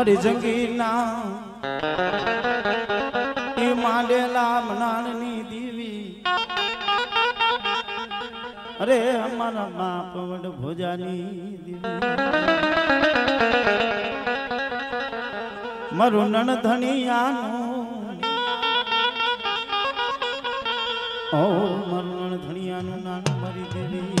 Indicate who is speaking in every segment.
Speaker 1: મરી જંગીના. એ માંડેલા મનાણની દીવી. અરે અમારા બાપ વડ ભોજાની દીવી. મારું નણ ધણિયાનું ઓ, મારું નણ ધણિયાનું નાનું મારી દેવી.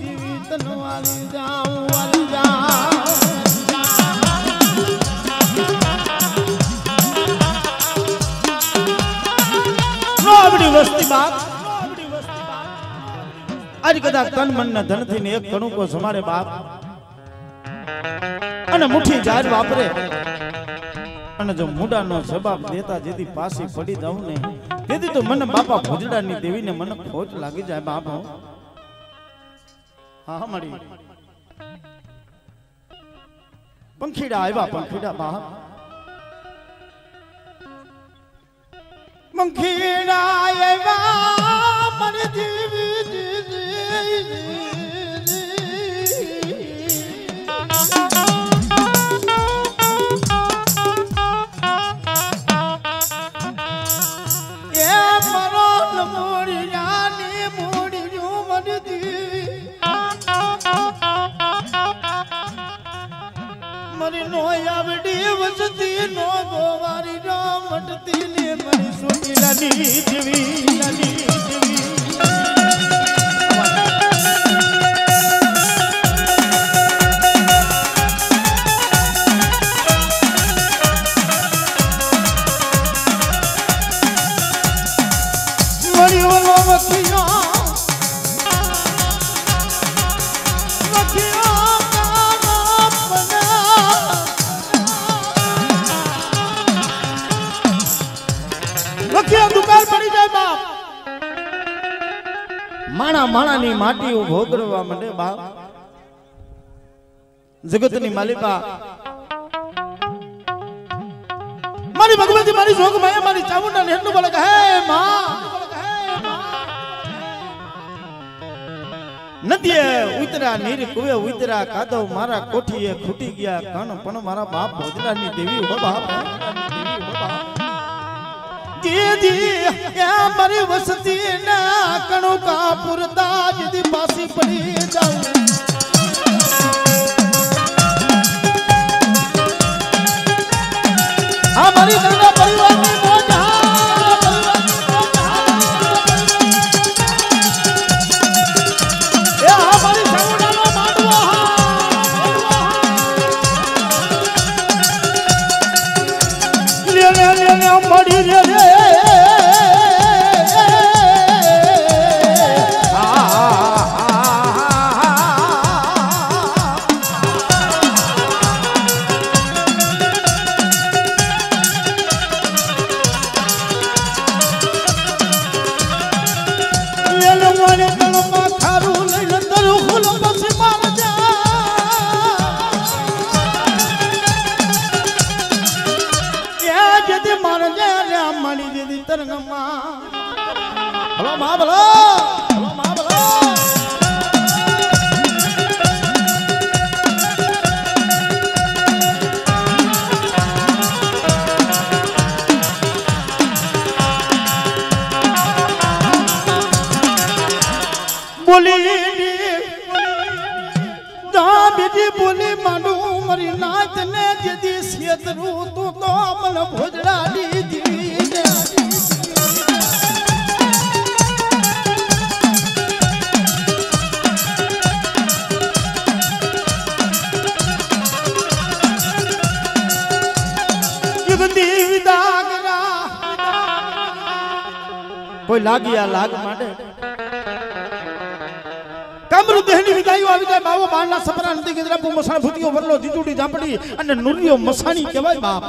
Speaker 1: દેવી તનવાલી જાઉં સમારે બાપ. અને મુઠ્ઠી જાજ વાપરે. અને જો મુડાનો જવાબ દેતા જેથી પાછી પડી જાઉં ને, તેથી તો મને બાપા ભોજડાની દેવીને મને ખોટ લાગી જાય બાપ હો. મળી પંખીડા આવ્યા પંખીડા બહાર પંખીડા આવ્યા મને દેવી વસતી નો ગોવારી નો મટતી ને મરી સુની લલી જીવી લલી દેવી માણા માણાની માટી ભોગરવા માંડે બાપ જગતની માલિકા મારી ભગવતી મારી જોગ માયા, મારી ચામુંડા ને હેન્ડુ બોલે હે માં નદીએ ઉતરા નીર કુવે ઉતરા કાદવ મારા કોઠીએ ખૂટી ગયા, કણ પણ મારા બાપ ભોજરાની દેવી હો બાપ દીદી મારી વસતી ના બોલી દા બીજી બોલી માંડું મારી નાચ ને જેથી શેતરું તું તો મને ભોજડા દીધી કોઈ લાગી લાગ માટે? દેહની વિદાયો આવી જાય. બાવો બાળના સપરા નથી કે દ્રપુ મસાણ ભૂતિયો વરલો, જીજુડી, ઝાંપડી અને નુરિયો મસાણી કહેવાય. બાપ.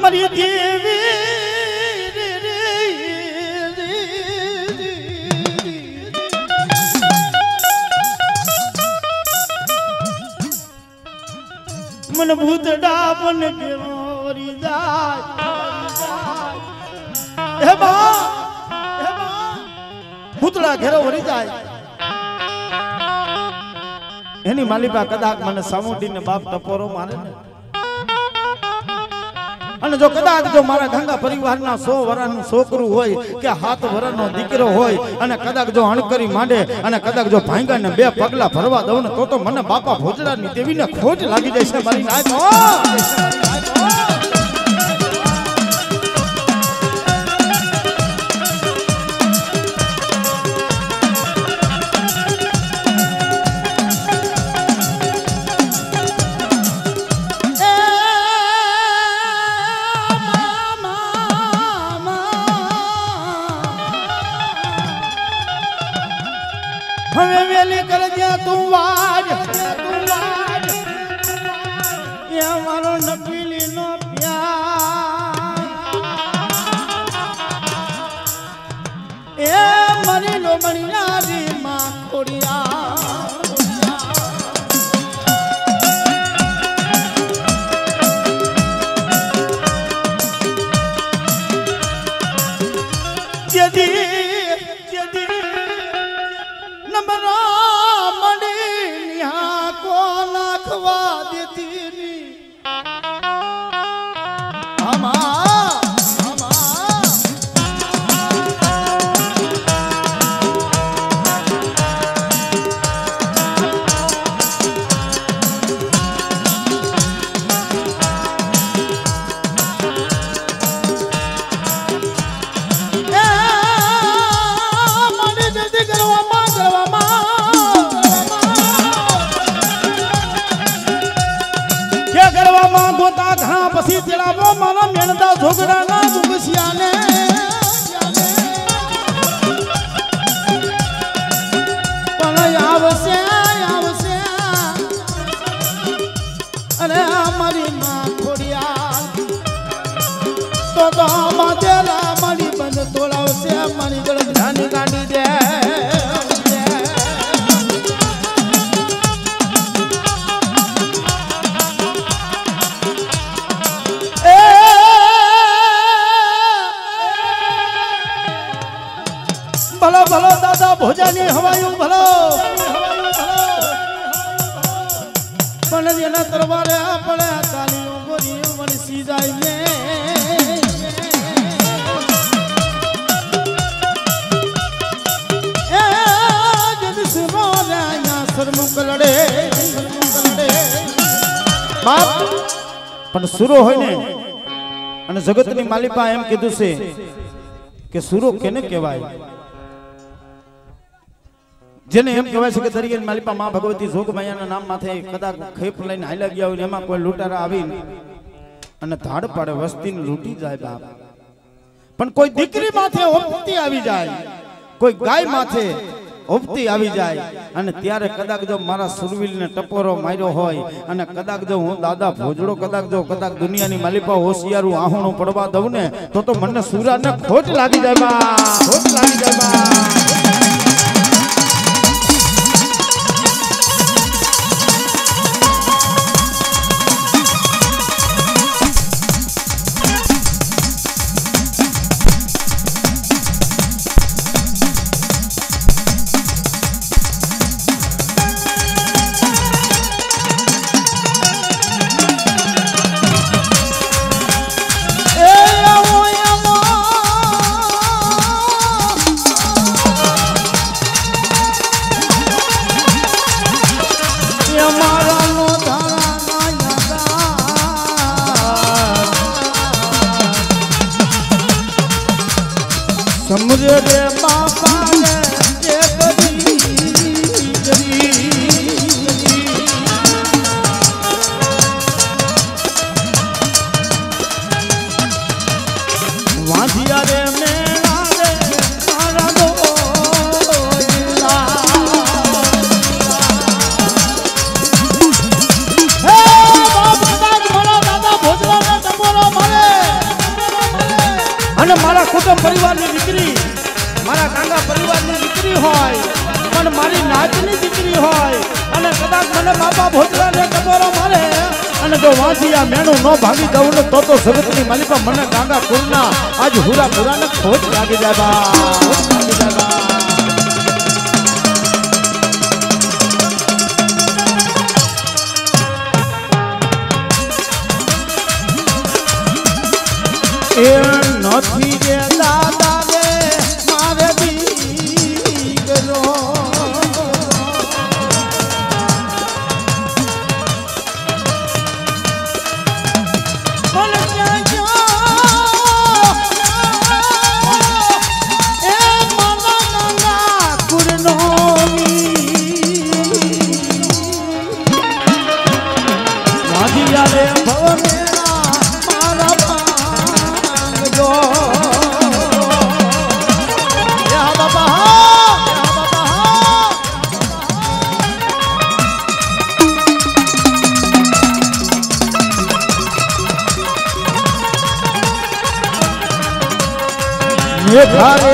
Speaker 1: મરી દેવી. મન ભૂતડા પણ કેવરી જાય. હે ઘેરો વળી જાય. એની માલિકા કદાચ મને સામુડીને બાપ ટપોરો મારે ને. અને જો કદાચ જો મારા ગંગા પરિવારના સો વરાનું છોકરું હોય કે હાથ વરાનો દીકરો હોય અને કદાચ જો અણકરી માંડે અને કદાચ જો ભાંગાને બે પગલા ભરવા દઉં ને તો તો મને બાપા ભોજડાની દેવીને ખોજ લાગી જાય છે મારી નાય હવે વેલી કરજે તું વાજ એ મારો નકલી નો પ્યાર. એ મારી લોમણી નારી માં ખોડિયા આવશે આવશે. અરે અમારી માં બાપ પણ સુરો હોય ને? અને જગતની માલિકા એમ કીધું છે કે સુરો કેને કહેવાય? જેને એમ કહેવાય છે કે દરિયાની માલિકા મા ભગવતી જોગમાયાના નામ માથે કદાચ ખેપ લઈને હાલ્યા ગયા હોય એમાં કોઈ લૂંટારા આવી અને ધાડ પાડે, વસ્તીને લૂંટી જાય બાપ. પણ કોઈ દીકરી માથે ઓપતી આવી જાય, કોઈ ગાય માથે ઓપતી આવી જાય. અને ત્યારે કદાચ જો મારા સુરવીલને ટપોરો માર્યો હોય, અને કદાચ જો હું દાદા ભોજડો, કદાચ જો, કદાચ દુનિયાની માલિપા હોશિયારું આહુણું પડવા દઉં ને, તો તો મને સુરાને ખોટ લાગી જાય ખોટ લાગી જાય કુટુંબ પરિવારની દીકરી, મારા કાંગા પરિવારની દીકરી હોય, પણ મારી નાચની દીકરી હોય, અને કદાચ મને બાપા ભોજરાને કબરો મારે, અને જો આ મેણું ન ભાગી દઉં ને તો તો જગતની માલિકા મને ગાંગા કુરના આજ હુરા પુરાને ખોટ લાગી જાય લાગી જાય નથી રે મેઘા રે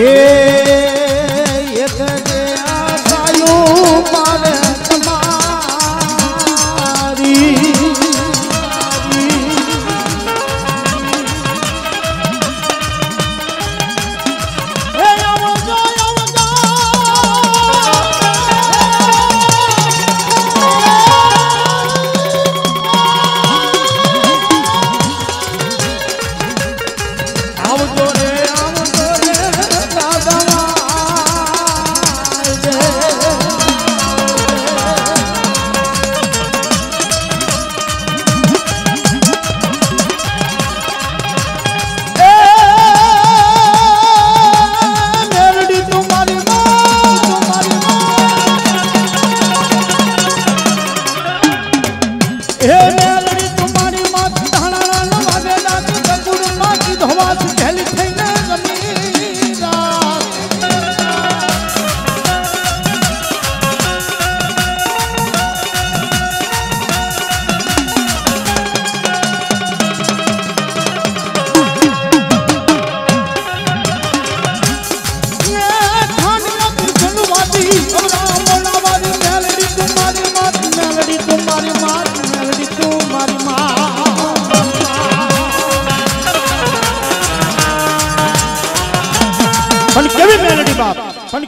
Speaker 1: હે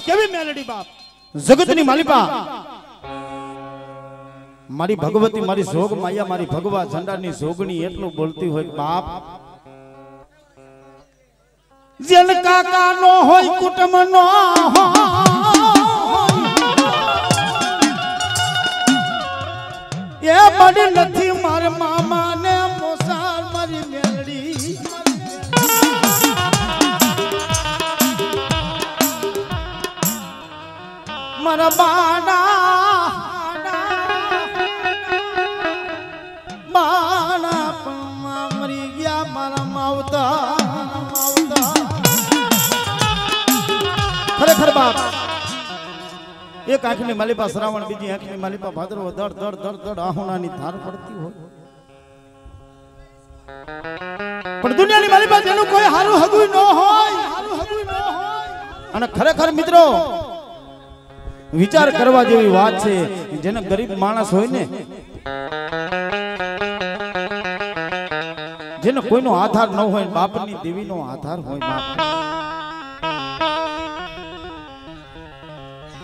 Speaker 1: કેવી મેલડી બાપ? જગતની માલિકા. મારી ભગવતી મારી જોગ માયા મારી ભગવા ઝંડાની જોગણી એટલું બોલતી હોય બાપ. જેન કાકા નો હોય કુટુંબ નો એ આંખની માલિપા શ્રાવણ, બીજી આંખની માલિપા ભાદરવો દડ દડ દડ દડ આહુણાની ધાર પડતી હોય. પણ દુનિયાની માલિપા જેનું કોઈ હારું હગું ન હોય. અને ખરેખર મિત્રો, વિચાર કરવા જેવી વાત છે, જેને ગરીબ માણસ હોય ને, જેને કોઈનો આધાર ન હોય, બાપની દેવીનો આધાર હોય બાપ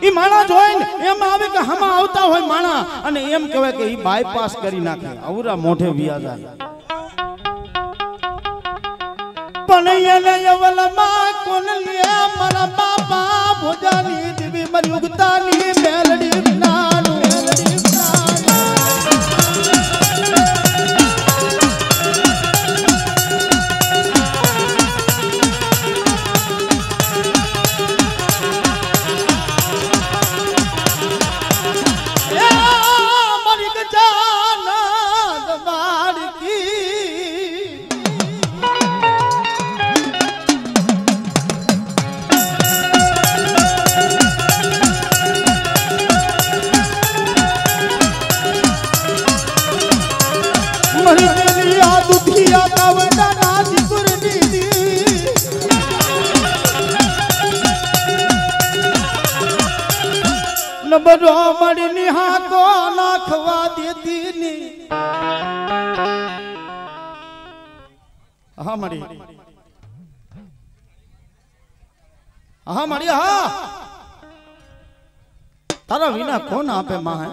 Speaker 1: ઈ માણા જોઈને એમ આવે કે હમા આવતા હોય માણા. અને એમ કહેવાય કે ઈ બાયપાસ કરી નાખે. અવરા મોઢે વિયા જાય. પણ એને યવલમાં કોણ લે? મારા બાપા ભોજાની દીવી મારી નબરો મળી નિહાકો નાખવા દેતી ની. હા મળી હા મળી હા. તારા વિના કોણ આપે માહે?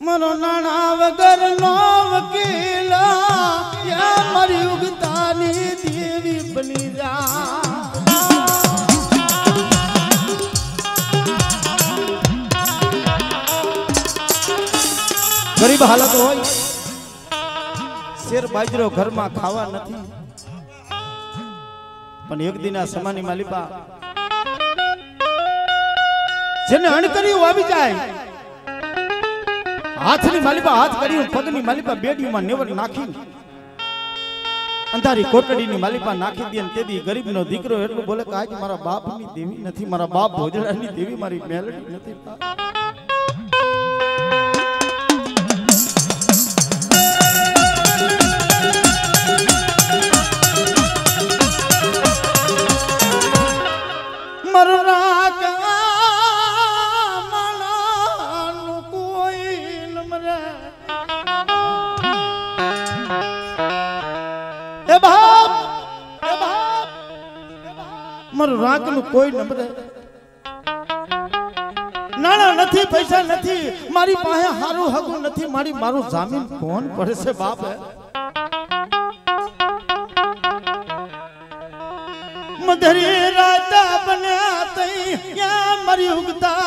Speaker 1: મરો નાણા વગર નો વકીલ મારી ઉગતાની દેવી બની જા. ગરીબ હાલત હોય, શેર બાજરો ઘરમાં ખાવા નથી. પણ એક દિન આ સમાની માલિપા જેને અણકર્યું આવી જાય હાથની માલિપા હાથ કર્યું પગની માલિપા બેડીમાં નેવર નાખી અંધારી કોટડીની માલિપા નાખી દે તેથી ગરીબનો દીકરો એટલું બોલે કે આજ મારા બાપની દેવી નથી, મારા બાપ ભોજરાની દેવી, મારી મેલડી નથી. મારું કોઈ ન નાણા નથી, પૈસા નથી. મારી પાસે હારું હગું નથી. મારી મારું જામીન કોણ પડે છે બાપ મધરી રાજા બન્યા તૈયા મરી ઉગતાની